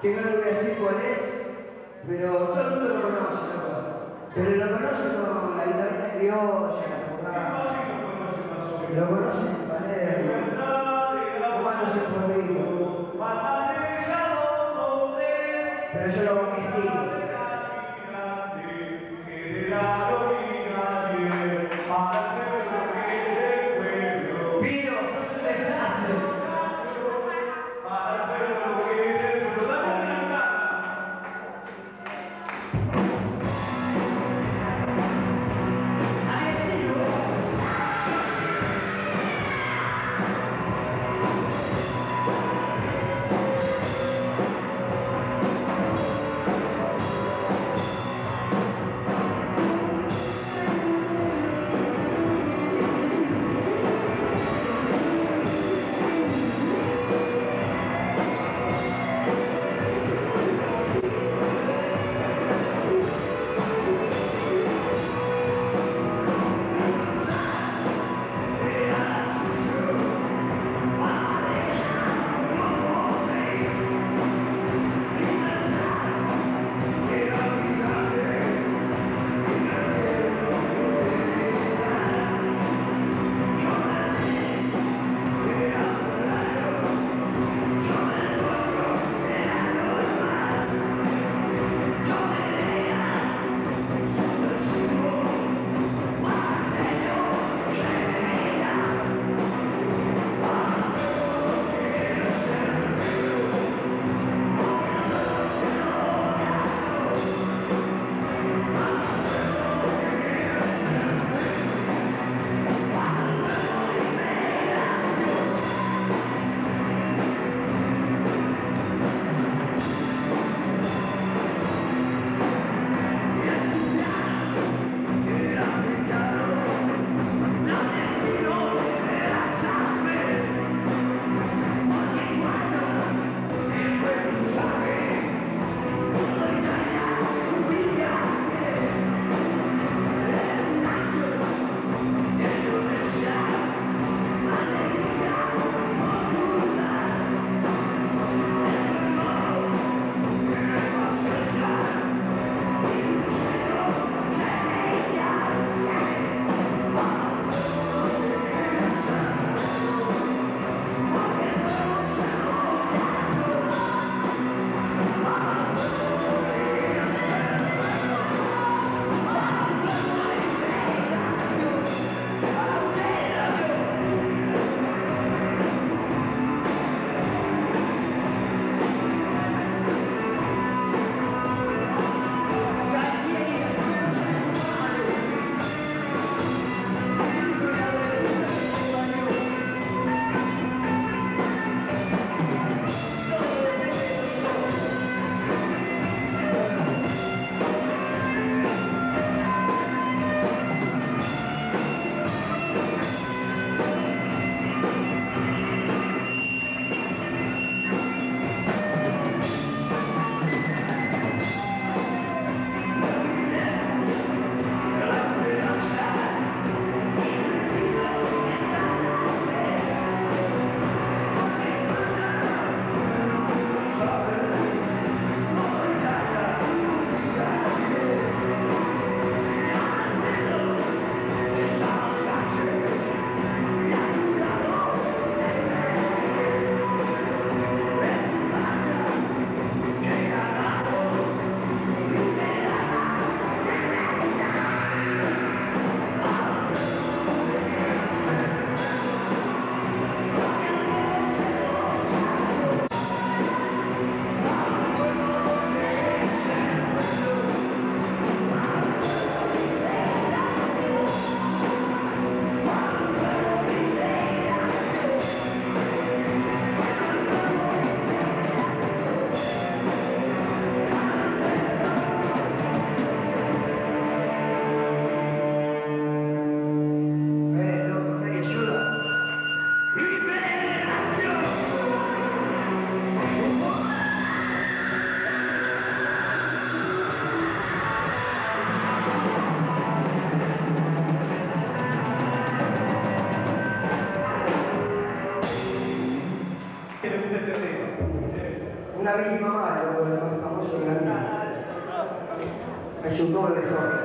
que no le voy a decir cuál es, pero todo el mundo lo conoce, ¿no? Pero lo conoce con la guitarra criolla, la Lo conoce en Palermo, Pero yo lo hago di mamma, la nostra grandina. È sul nome del corpo.